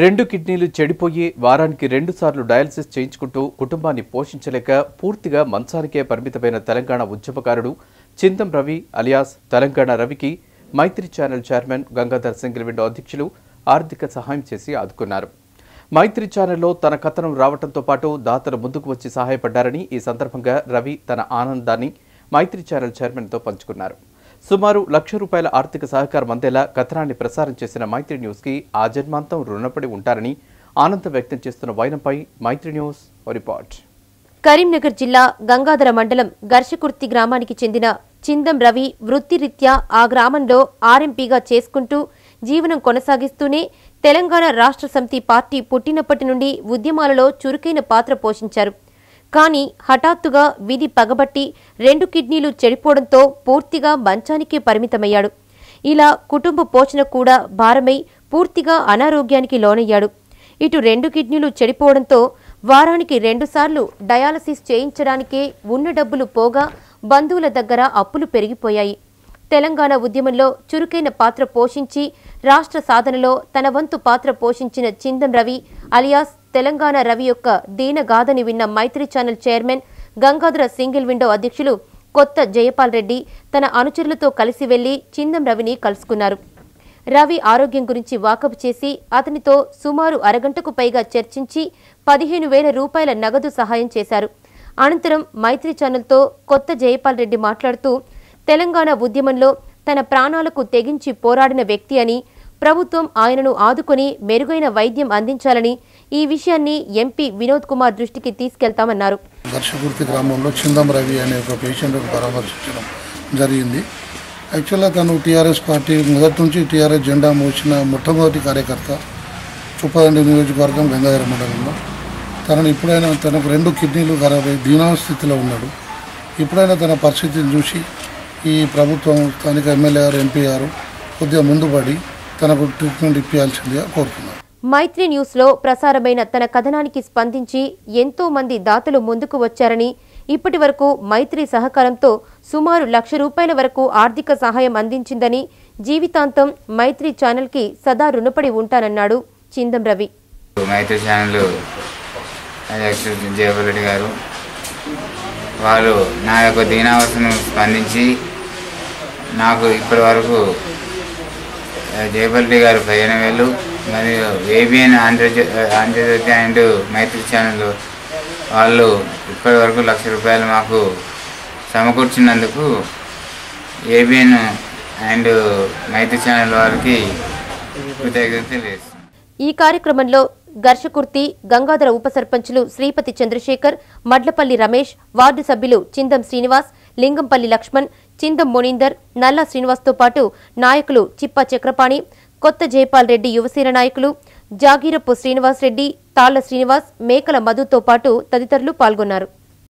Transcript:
రెండు కిడ్నీలు చెడిపోయి వారానికి రెండుసార్లు డయాలసిస్ చేయించుకుంటూ కుటుంబాన్ని పోషించలేక పూర్తిగా మంచానికే పరిమితమైన తెలంగాణ ఉద్యమకారుడు చింతం రవి అలియాస్ తెలంగాణ రవికి Maithri channel chairman Gangadhar single window అధ్యక్షులు ఆర్థిక సహాయం చేసి ఆదుకున్నారు. మైత్రి ఛానల్లో తన కథనం రావడంతో పాటు దాతలు ముందుకు వచ్చి సహాయపడ్డారని ఈ సందర్భంగా రవి తన ఆనందాన్ని మైత్రి ఛానల్ చైర్మన్తో పంచుకున్నారు. సుమారు లక్ష రూపాయల ఆర్థిక సహకారం అందేలా కథనాన్ని ప్రసారం చేసిన మైత్రి న్యూస్కి ఆ జన్మాంతం రుణపడి ఉంటారని ఆనందం వ్యక్తం చేస్తున్న వైనంపై మైత్రి న్యూస్ రిపోర్ట్. కరీంనగర్ జిల్లా గంగాధర మండలం గర్షకుర్తి గ్రామానికి చెందిన చిందం రవి వృత్తిరీత్యా ఆ గ్రామంలో ఆర్ఎంపీగా చేసుకుంటూ జీవనం కొనసాగిస్తూనే తెలంగాణ రాష్ట్ర సమితి పార్టీ పుట్టినప్పటి నుండి ఉద్యమాలలో చురుకైన పాత్ర పోషించారు. కానీ హఠాత్తుగా విధి పగబట్టి రెండు కిడ్నీలు చెడిపోవడంతో పూర్తిగా మంచానికే పరిమితమయ్యాడు. ఇలా కుటుంబ పోషణ కూడా భారమై పూర్తిగా అనారోగ్యానికి లోనయ్యాడు. ఇటు రెండు కిడ్నీలు చెడిపోవడంతో వారానికి రెండుసార్లు డయాలసిస్ చేయించడానికే ఉన్న డబ్బులు పోగా బంధువుల దగ్గర అప్పులు పెరిగిపోయాయి. తెలంగాణ ఉద్యమంలో చురుకైన పాత్ర పోషించి రాష్ట్ర సాధనలో తన వంతు పాత్ర పోషించిన చిందం రవి అలియాస్ తెలంగాణ రవి యొక్క దీనగాథని విన్న Maithri channel chairman Gangadhara single window అధ్యక్షులు కొత్త జయపాల్ రెడ్డి తన అనుచరులతో కలిసి వెళ్ళి చిందం రవిని కలుసుకున్నారు. రవి ఆరోగ్యం గురించి వాకపు చేసి అతనితో సుమారు అరగంటకు పైగా చర్చించి పదిహేను వేల రూపాయల నగదు సహాయం చేశారు. అనంతరం మైత్రి ఛానల్తో కొత్త జయపాల్ రెడ్డి మాట్లాడుతూ తెలంగాణ ఉద్యమంలో తన ప్రాణాలకు తెగించి పోరాడిన వ్యక్తి అని ప్రభుత్వం ఆయనను ఆదుకొని మెరుగైన వైద్యం అందించాలని ఈ విషయాన్ని ఎంపీ వినోద్ కుమార్ దృష్టికి తీసుకెళ్తామన్నారు. దర్శకుర్తి గ్రామంలో చిందం రవి అనే ఒక పేషెంట్ను పరామర్శించడం జరిగింది. యాక్చువల్గా తను టీఆర్ఎస్ పార్టీ మొదటి నుంచి టీఆర్ఎస్ జెండా మోసిన మొట్టమొదటి కార్యకర్త చుప్పదండి నియోజకవర్గం గంగాధర మండలంలో. తనను ఇప్పుడైనా తనకు రెండు కిడ్నీలు ఖరాబ్ అయ్యి దీనాస్థితిలో ఉన్నాడు. ఇప్పుడైనా తన పరిస్థితిని చూసి ఈ ప్రభుత్వం స్థానిక ఎమ్మెల్యే గారు ఎంపీ గారు కొద్దిగా ముందుపడి తనకు ట్రీట్మెంట్ ఇప్పించాల్సిందిగా కోరుతున్నారు మైత్రి న్యూస్లో ప్రసారమైన తన కథనానికి స్పందించి ఎంతో మంది దాతలు ముందుకు వచ్చారని ఇప్పటి వరకు మైత్రి సహకారంతో సుమారు లక్ష రూపాయల వరకు ఆర్థిక సహాయం అందించిందని జీవితాంతం మైత్రి ఛానల్కి సదా రుణపడి ఉంటానన్నాడు చిందం రవి. మైత్రి ఛానల్ జయపల్రెడ్డి గారు వాళ్ళు నా యొక్క దీనావస్థను స్పందించి నాకు ఇప్పటి వరకు జయపల్లి గారు పదిహేను వేలు మరియు ABN ఆంధ్రజ్యో Andhra Jyothi and Mythri channel వాళ్ళు ఇప్పటి వరకు లక్ష రూపాయలు మాకు సమకూర్చినందుకు ఏబిఎన్ అండ్ మైత్రి ఛానల్ వారికి కృతజ్ఞత ఈ కార్యక్రమంలో ఘర్షకుర్తి గంగాధర ఉప సర్పంచులు శ్రీపతి చంద్రశేఖర్ మడ్లపల్లి రమేష్ వార్డు సభ్యులు చిందం శ్రీనివాస్ లింగంపల్లి లక్ష్మణ్ చిందం మునీందర్ నల్లా శ్రీనివాస్తో పాటు నాయకులు చిప్ప చక్రపాణి కొత్త జయపాల్ రెడ్డి యువసేన నాయకులు జాగీరపు శ్రీనివాస్ రెడ్డి తాళ్ళ శ్రీనివాస్ మేకల మధుతో పాటు తదితరులు పాల్గొన్నారు.